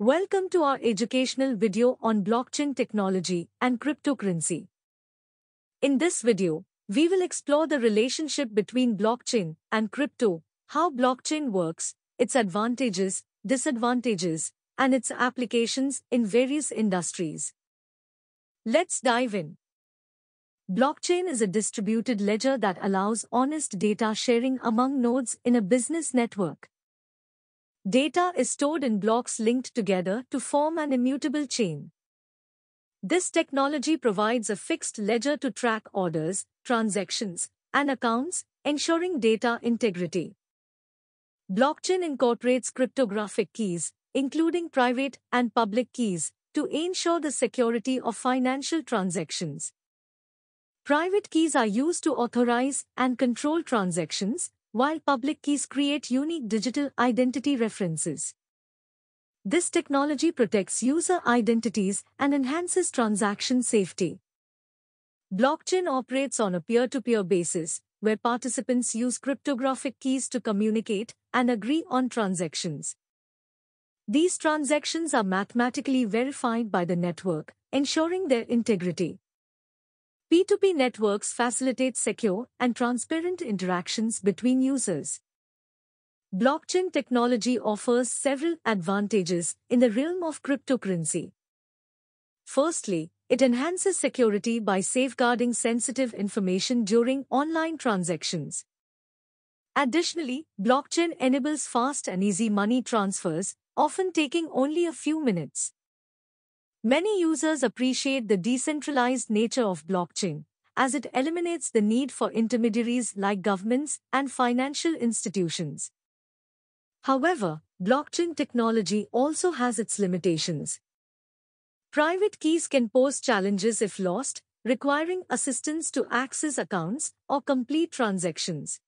Welcome to our educational video on blockchain technology and cryptocurrency. In this video, we will explore the relationship between blockchain and crypto, how blockchain works, its advantages, disadvantages, and its applications in various industries. Let's dive in. Blockchain is a distributed ledger that allows honest data sharing among nodes in a business network. Data is stored in blocks linked together to form an immutable chain. This technology provides a fixed ledger to track orders, transactions, and accounts, ensuring data integrity. Blockchain incorporates cryptographic keys, including private and public keys, to ensure the security of financial transactions. Private keys are used to authorize and control transactions, while public keys create unique digital identity references. This technology protects user identities and enhances transaction safety. Blockchain operates on a peer-to-peer basis, where participants use cryptographic keys to communicate and agree on transactions. These transactions are mathematically verified by the network, ensuring their integrity. P2P networks facilitate secure and transparent interactions between users. Blockchain technology offers several advantages in the realm of cryptocurrency. Firstly, it enhances security by safeguarding sensitive information during online transactions. Additionally, blockchain enables fast and easy money transfers, often taking only a few minutes. Many users appreciate the decentralized nature of blockchain, as it eliminates the need for intermediaries like governments and financial institutions. However, blockchain technology also has its limitations. Private keys can pose challenges if lost, requiring assistance to access accounts or complete transactions.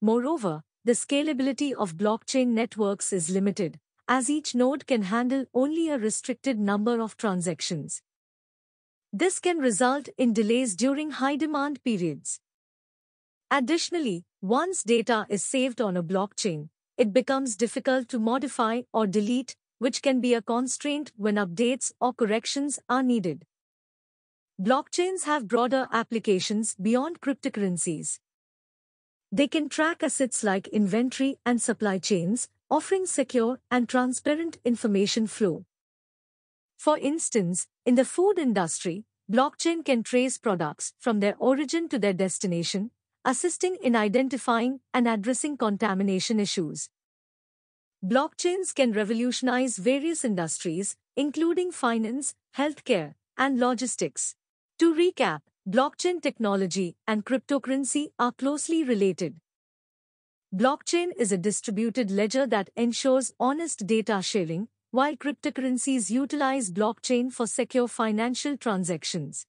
Moreover, the scalability of blockchain networks is limited, as each node can handle only a restricted number of transactions. This can result in delays during high-demand periods. Additionally, once data is saved on a blockchain, it becomes difficult to modify or delete, which can be a constraint when updates or corrections are needed. Blockchains have broader applications beyond cryptocurrencies. They can track assets like inventory and supply chains, offering secure and transparent information flow. For instance, in the food industry, blockchain can trace products from their origin to their destination, assisting in identifying and addressing contamination issues. Blockchains can revolutionize various industries, including finance, healthcare, and logistics. To recap, blockchain technology and cryptocurrency are closely related. Blockchain is a distributed ledger that ensures honest data sharing, while cryptocurrencies utilize blockchain for secure financial transactions.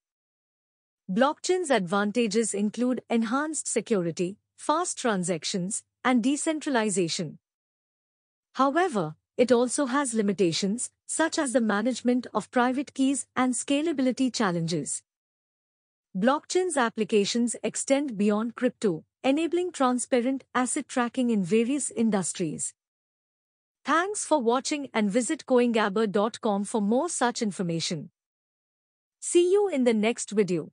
Blockchain's advantages include enhanced security, fast transactions, and decentralization. However, it also has limitations, such as the management of private keys and scalability challenges. Blockchain's applications extend beyond crypto, enabling transparent asset tracking in various industries. Thanks for watching and visit coingabbar.com for more such information. See you in the next video.